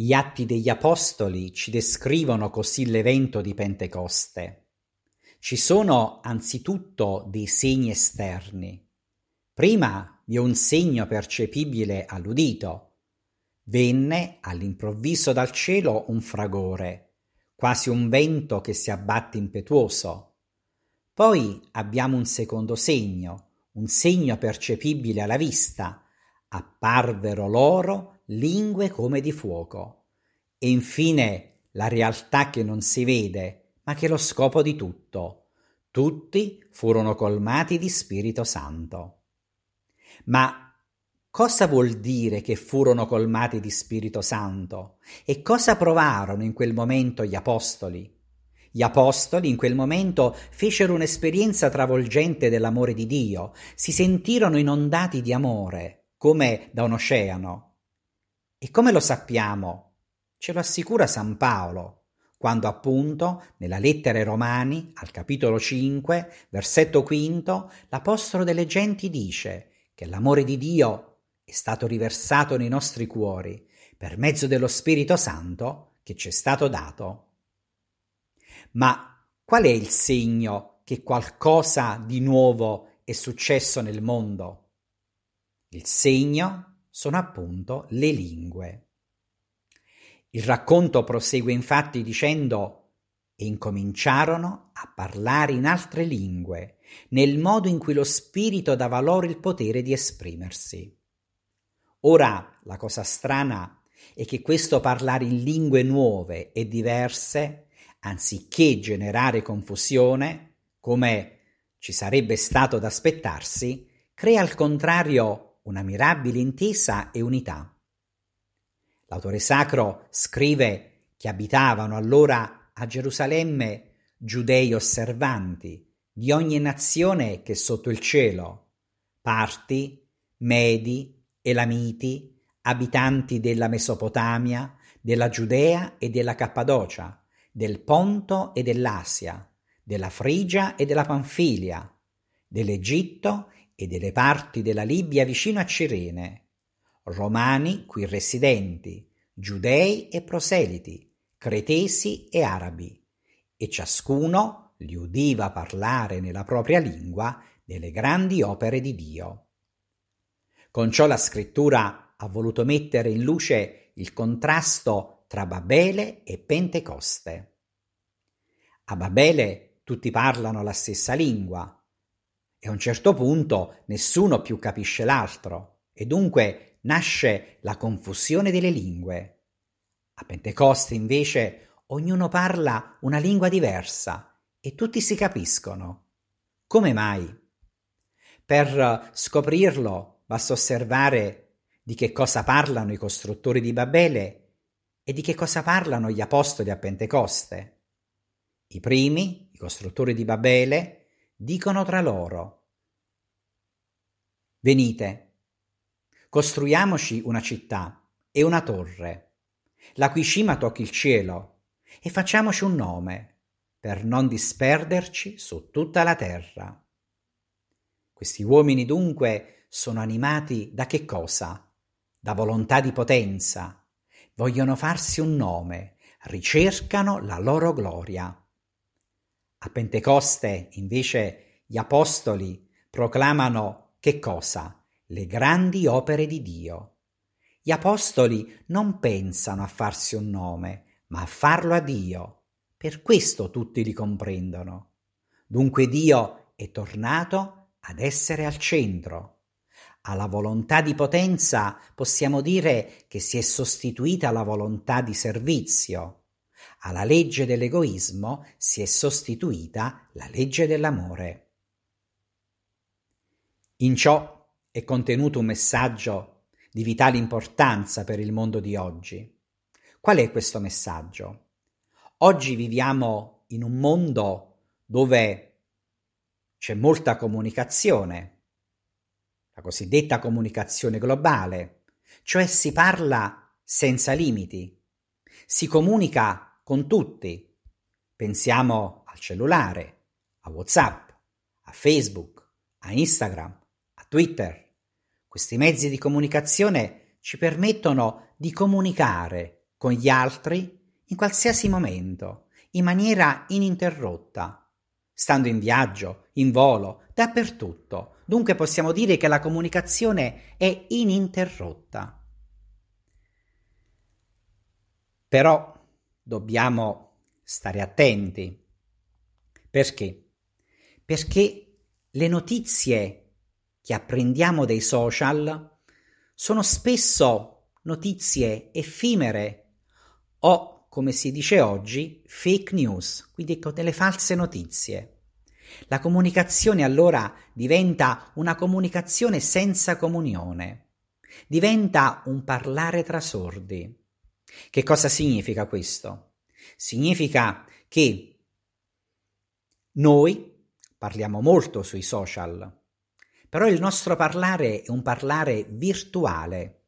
Gli Atti degli Apostoli ci descrivono così l'evento di Pentecoste. Ci sono anzitutto dei segni esterni. Prima vi è un segno percepibile all'udito. Venne all'improvviso dal cielo un fragore, quasi un vento che si abbatte impetuoso. Poi abbiamo un secondo segno, un segno percepibile alla vista. Apparvero loro lingue come di fuoco. E infine la realtà che non si vede, ma che è lo scopo di tutto. Tutti furono colmati di Spirito Santo. Ma cosa vuol dire che furono colmati di Spirito Santo? E cosa provarono in quel momento gli apostoli? Gli apostoli in quel momento fecero un'esperienza travolgente dell'amore di Dio, si sentirono inondati di amore, come da un oceano. E come lo sappiamo? Ce lo assicura San Paolo, quando appunto nella lettera ai Romani, al capitolo 5, versetto quinto, l'Apostolo delle Genti dice che l'amore di Dio è stato riversato nei nostri cuori per mezzo dello Spirito Santo che ci è stato dato. Ma qual è il segno che qualcosa di nuovo è successo nel mondo? Il segno sono appunto le lingue. Il racconto prosegue infatti dicendo e incominciarono a parlare in altre lingue, nel modo in cui lo spirito dava loro il potere di esprimersi. Ora la cosa strana è che questo parlare in lingue nuove e diverse, anziché generare confusione, come ci sarebbe stato da aspettarsi, crea al contrario una mirabile intesa e unità. L'autore sacro scrive che abitavano allora a Gerusalemme giudei osservanti di ogni nazione che sotto il cielo, parti, medi, elamiti, abitanti della Mesopotamia, della Giudea e della Cappadocia, del Ponto e dell'Asia, della Frigia e della Panfilia, dell'Egitto e delle parti della Libia vicino a Cirene, romani qui residenti, giudei e proseliti, cretesi e arabi, e ciascuno li udiva parlare nella propria lingua delle grandi opere di Dio. Con ciò la scrittura ha voluto mettere in luce il contrasto tra Babele e Pentecoste. A Babele tutti parlano la stessa lingua, e a un certo punto nessuno più capisce l'altro e dunque nasce la confusione delle lingue. A Pentecoste invece ognuno parla una lingua diversa e tutti si capiscono. Come mai? Per scoprirlo basta osservare di che cosa parlano i costruttori di Babele e di che cosa parlano gli apostoli a Pentecoste. I primi, i costruttori di Babele, dicono tra loro Venite, costruiamoci una città e una torre, la cui cima tocchi il cielo, e facciamoci un nome, per non disperderci su tutta la terra. Questi uomini dunque sono animati da che cosa? Da volontà di potenza. Vogliono farsi un nome, ricercano la loro gloria. A Pentecoste, invece, gli apostoli proclamano che cosa? Le grandi opere di Dio. Gli apostoli non pensano a farsi un nome, ma a farlo a Dio. Per questo tutti li comprendono. Dunque Dio è tornato ad essere al centro. Alla volontà di potenza possiamo dire che si è sostituita la volontà di servizio alla legge dell'egoismo si è sostituita la legge dell'amore. In ciò è contenuto un messaggio di vitale importanza per il mondo di oggi. Qual è questo messaggio? Oggi viviamo in un mondo dove c'è molta comunicazione, la cosiddetta comunicazione globale, cioè si parla senza limiti, si comunica con tutti. Pensiamo al cellulare, a WhatsApp, a Facebook, a Instagram, Twitter. Questi mezzi di comunicazione ci permettono di comunicare con gli altri, in qualsiasi momento, in maniera ininterrotta, stando in viaggio, in volo, dappertutto. Dunque possiamo dire che la comunicazione è ininterrotta. Però dobbiamo stare attenti. Perché? Perché le notizie che apprendiamo dai social sono spesso notizie effimere o, come si dice oggi, fake news, quindi delle false notizie. La comunicazione allora diventa una comunicazione senza comunione, diventa un parlare tra sordi. Che cosa significa questo? Significa che noi parliamo molto sui social, però il nostro parlare è un parlare virtuale.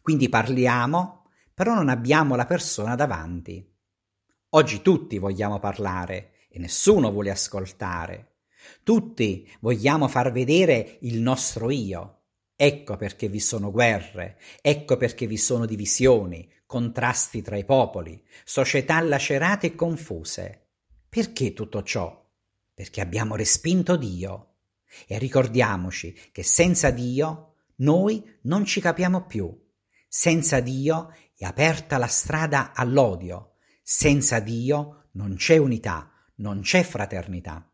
Quindi parliamo, però non abbiamo la persona davanti. Oggi tutti vogliamo parlare e nessuno vuole ascoltare. Tutti vogliamo far vedere il nostro io. Ecco perché vi sono guerre, ecco perché vi sono divisioni, contrasti tra i popoli, società lacerate e confuse. Perché tutto ciò? Perché abbiamo respinto Dio. E ricordiamoci che senza Dio noi non ci capiamo più. Senza Dio è aperta la strada all'odio. Senza Dio non c'è unità, non c'è fraternità.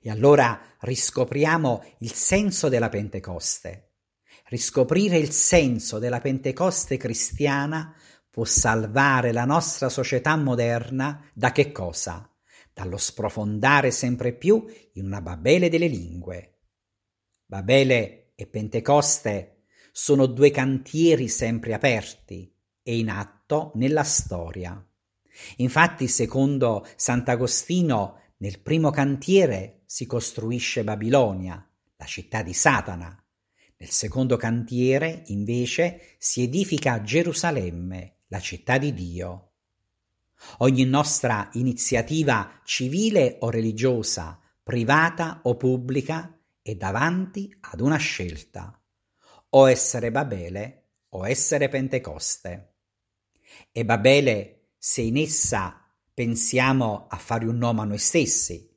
E allora riscopriamo il senso della Pentecoste. Riscoprire il senso della Pentecoste cristiana può salvare la nostra società moderna da che cosa? Dallo sprofondare sempre più in una Babele delle lingue. Babele e Pentecoste sono due cantieri sempre aperti e in atto nella storia. Infatti, secondo Sant'Agostino, nel primo cantiere si costruisce Babilonia, la città di Satana. Nel secondo cantiere, invece, si edifica Gerusalemme, la città di Dio. Ogni nostra iniziativa civile o religiosa, privata o pubblica, è davanti ad una scelta. O essere Babele o essere Pentecoste. E Babele se in essa pensiamo a fare un nome a noi stessi,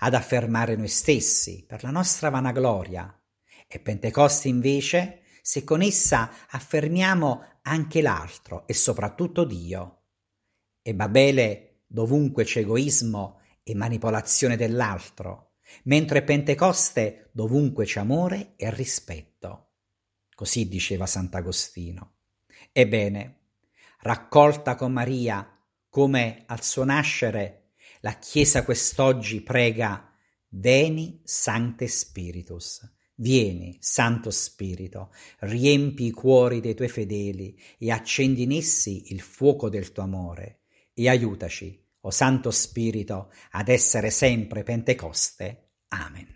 ad affermare noi stessi per la nostra vanagloria, e Pentecoste invece se con essa affermiamo anche l'altro e soprattutto Dio. E Babele dovunque c'è egoismo e manipolazione dell'altro, mentre Pentecoste dovunque c'è amore e rispetto. Così diceva Sant'Agostino. Ebbene, raccolta con Maria come al suo nascere, la Chiesa quest'oggi prega Veni Sancte Spiritus. Vieni, Santo Spirito, riempi i cuori dei tuoi fedeli e accendi in essi il fuoco del tuo amore e aiutaci, o Santo Spirito, ad essere sempre Pentecoste. Amen.